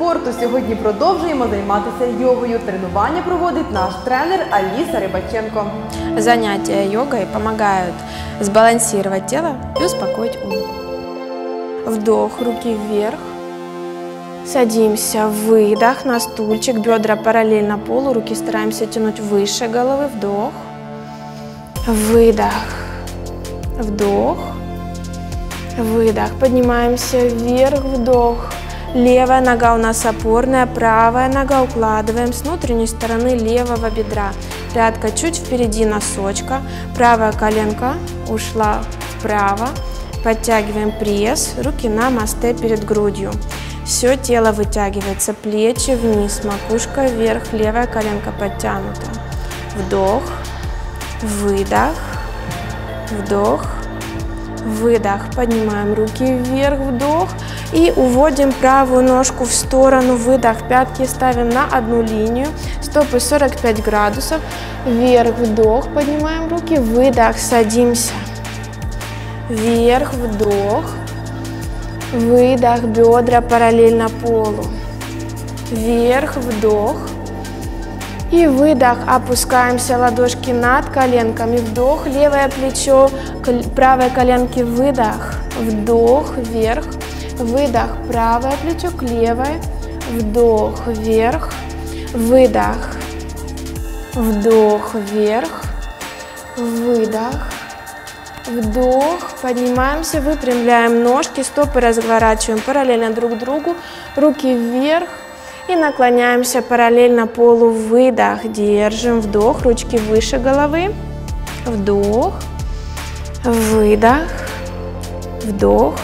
спорту. Сьогодні продовжуємо займатися йогою. Тренування проводить наш тренер Аліса Рибаченко. Занятия йогой помогают сбалансировать тело и успокоить ум. Вдох, руки вверх. Садимся, выдох на стульчик, бедра параллельно полу, руки стараемся тянуть выше головы, вдох, выдох, вдох, выдох, поднимаемся вверх, вдох, левая нога у нас опорная, правая нога укладываем с внутренней стороны левого бедра, пятка чуть впереди носочка, правая коленка ушла вправо, подтягиваем пресс, руки на мосте перед грудью. Все тело вытягивается, плечи вниз, макушка вверх, левая коленка подтянута. Вдох, выдох, вдох, выдох. Поднимаем руки вверх, вдох. И уводим правую ножку в сторону, выдох. Пятки ставим на одну линию, стопы 45 градусов. Вверх, вдох, поднимаем руки, выдох, садимся. Вверх, вдох, Выдох, бедра параллельно полу. Вверх, вдох. И выдох, опускаемся ладошки над коленками. Вдох, левое плечо, правой коленки, выдох. Вдох, вверх. Выдох, правое плечо к левой. Вдох, вверх. Выдох. Вдох, вверх. Выдох. Вдох, поднимаемся, выпрямляем ножки, стопы разворачиваем параллельно друг другу, руки вверх и наклоняемся параллельно полу, выдох, держим, вдох, ручки выше головы, вдох, выдох, вдох,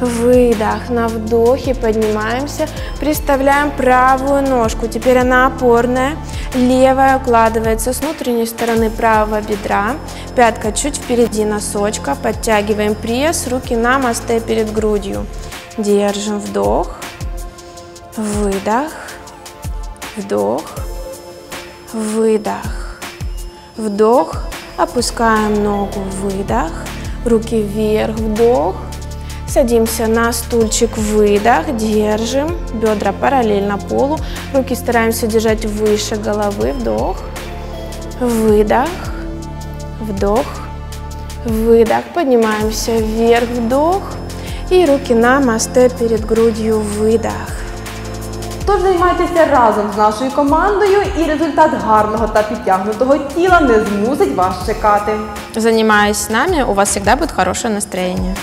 выдох, на вдохе поднимаемся, представляем правую ножку, теперь она опорная, Левая укладывается с внутренней стороны правого бедра. Пятка чуть впереди носочка. Подтягиваем пресс. Руки на мосте перед грудью. Держим вдох. Выдох. Вдох. Выдох. Вдох. Опускаем ногу. Выдох. Руки вверх. Вдох. Садимся на стульчик, выдох, держим, бедра параллельно полу, руки стараемся держать выше головы, вдох, выдох, вдох, выдох, поднимаемся вверх, вдох, і руки на мосте перед грудью, видох. Тож займайтеся разом з нашою командою, і результат гарного та підтягнутого тіла не змусить вас чекати. Занимаясь с нами, у вас всегда будет хорошее настроение.